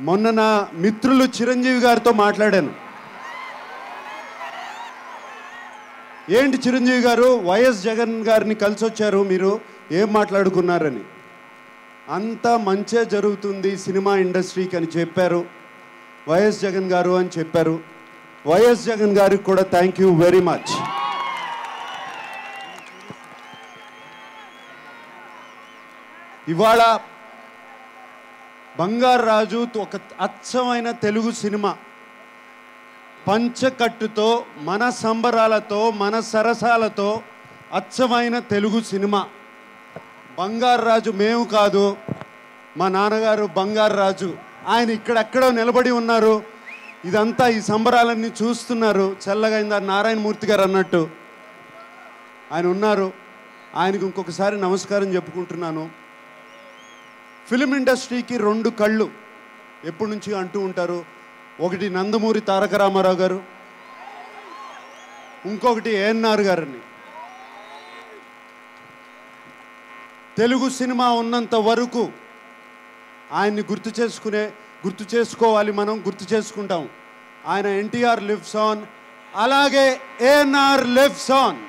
మొన్న నా మిత్రులు చిరంజీవి గారితో మాట్లాడాను. ఏంటి చిరంజీవి గారు? వైఎస్ జగన్ గారిని కలిసి వచ్చారు మీరు ఏం మాట్లాడుకున్నారని. అంతా మంచే జరుగుతుంది సినిమా ఇండస్ట్రీకి అని చెప్పారు. వైఎస్ జగన్ గారు అని చెప్పారు. వైఎస్ జగన్ గారికి కూడా థ్యాంక్ యూ వెరీ మచ్. ఇవాళ బంగారు రాజు ఒక అచ్చమైన తెలుగు సినిమా. పంచకట్టుతో మన సంబరాలతో మన సరసాలతో అచ్చమైన తెలుగు సినిమా. బంగారు రాజు మేము కాదు మా నాన్నగారు బంగారు రాజు ఆయన ఇక్కడెక్కడో నిలబడి ఉన్నారు. ఇదంతా ఈ సంబరాలన్నీ చూస్తున్నారు. చల్లగా ఇందా నారాయణమూర్తి గారు అన్నట్టు. ఆయన ఉన్నారు. ఆయనకు ఇంకొకసారి నమస్కారం చెప్పుకుంటున్నాను. ఫిలిం ఇండస్ట్రీకి రెండు కళ్ళు ఎప్పటి నుంచి అంటూ ఉంటారు? ఒకటి నందమూరి తారక రామారావు గారు ఇంకొకటి ఏఎన్ఆర్ గారిని. తెలుగు సినిమా ఉన్నంత వరకు ఆయన్ని గుర్తు చేసుకునే గుర్తు చేసుకోవాలి మనం గుర్తు చేసుకుంటాం. ఆయన ఎన్టీఆర్ లివ్స్ ఆన్ అలాగే ఏఎన్ఆర్ లివ్స్ ఆన్.